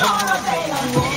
holiday.